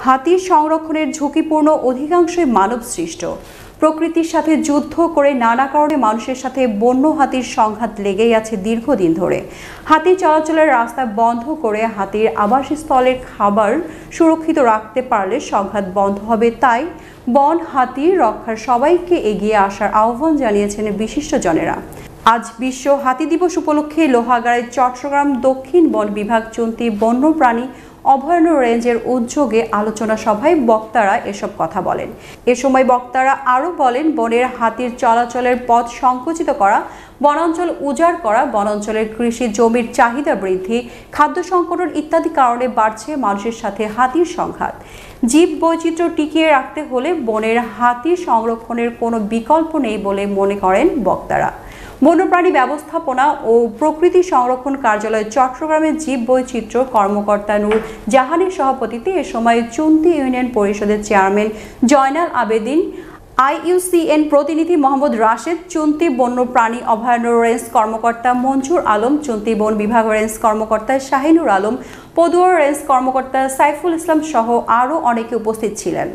হাতির সংরক্ষণের ঝুঁকিপূর্ণ অধিকাংশই মানব সৃষ্ট প্রকৃতির সাথে যুদ্ধ করে নানা কারণে মানুষের সাথে বন্য হাতির সংঘাত লেগেই আছে দীর্ঘদিন ধরে। হাতি চলাচলের রাস্তা বন্ধ করে হাতির আবাসস্থলের খাবার সুরক্ষিত রাখতে পারলে সংঘাত বন্ধ হবে। তাই বন হাতি রক্ষার সবাইকে এগিয়ে আসার আহ্বান জানিয়েছেন বিশিষ্টজনেরা। আজ বিশ্ব হাতি দিবস উপলক্ষে লোহাগাড়ায় চট্টগ্রাম দক্ষিণ বন বিভাগ চন্তি বন্যপ্রাণী অভয়ারণ্য রেঞ্জের উদ্যোগে আলোচনা সভায় বক্তারা এসব কথা বলেন। এ সময় বক্তারা আরও বলেন, বনের হাতির চলাচলের পথ সংকুচিত করা, বনাঞ্চল উজাড় করা, বনাঞ্চলের কৃষি জমির চাহিদা বৃদ্ধি, খাদ্য সংকটন ইত্যাদি কারণে বাড়ছে মানুষের সাথে হাতির সংঘাত। জীব বৈচিত্র্য টিকিয়ে রাখতে হলে বনের হাতি সংরক্ষণের কোনো বিকল্প নেই বলে মনে করেন বক্তারা। বন্যপ্রাণী ব্যবস্থাপনা ও প্রকৃতি সংরক্ষণ কার্যালয় চট্টগ্রামের জীব বৈচিত্র্য কর্মকর্তা নূর জাহানের সভাপতিত্বে এ সময় চুন্তি ইউনিয়ন পরিষদের চেয়ারম্যান জয়নাল আবেদিন, আইইউসিএন প্রতিনিধি মোহাম্মদ রাশেদ, চুন্তি বন্যপ্রাণী অভয়ারণ্য রেঞ্জ কর্মকর্তা মঞ্জুর আলম, চুন্তি বন বিভাগ রেঞ্জ কর্মকর্তা শাহিনুর আলম, পদুয়ার রেঞ্জ কর্মকর্তা সাইফুল ইসলাম সহ আরও অনেকে উপস্থিত ছিলেন।